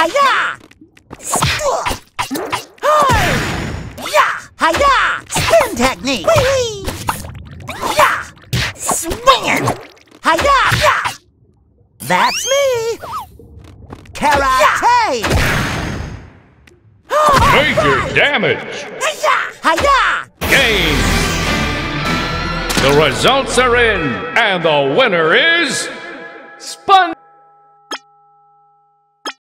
Hiya! Yeah! Hiya! Spin technique! Whee! Yeah! Swinging! Hiya! Yeah! That's me! Karate! Major damage. Hiya! Hiya! Game. The results are in, and the winner is